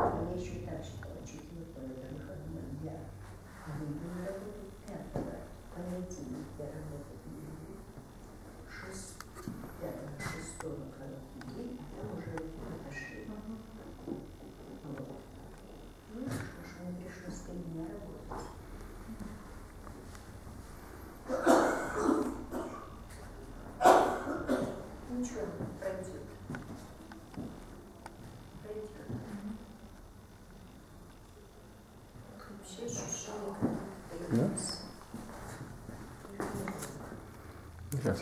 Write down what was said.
я это выходной дня. А выйду на работу пятого, я не люблю. Шесть, пятого, шестого короткий день, там уже отошли. Вот. Ну что ж, мне пришлось три дня работать. Ничего. Пройдет. Да? Сейчас.